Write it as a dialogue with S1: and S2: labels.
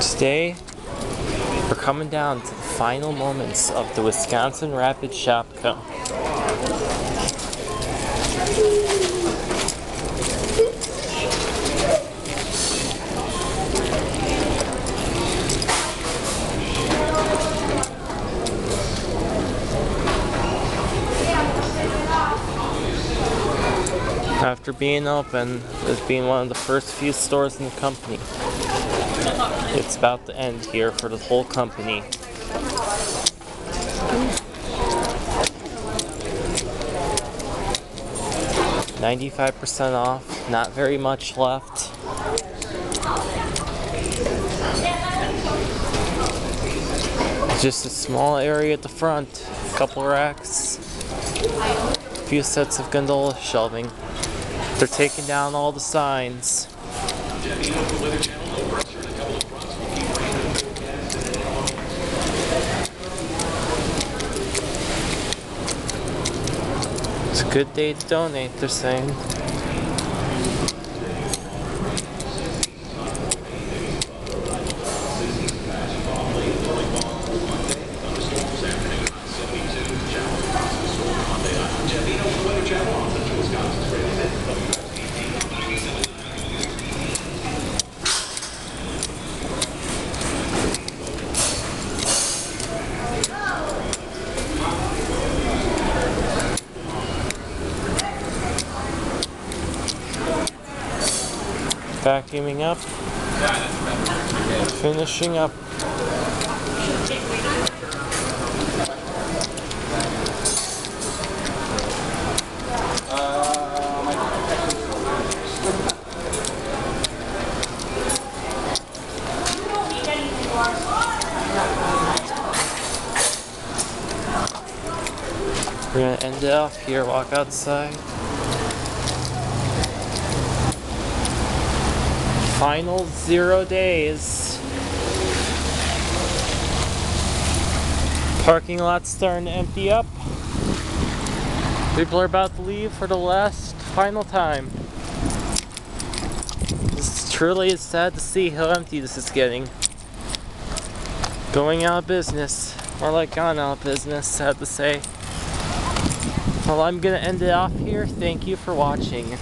S1: Today, we're coming down to the final moments of the Wisconsin Rapids Shopko. After being open, as being one of the first few stores in the company, it's about to end here for the whole company. Ninety-five percent off, not very much left. Just a small area at the front, a couple racks, a few sets of gondola shelving. They're taking down all the signs. Good day to donate, they're saying. Vacuuming up. Finishing up. We're gonna end it off here, walk outside. Final zero days. Parking lot's starting to empty up. People are about to leave for the last final time. This truly is sad to see how empty this is getting. Going out of business. More like gone out of business, sad to say. Well, I'm gonna end it off here. Thank you for watching.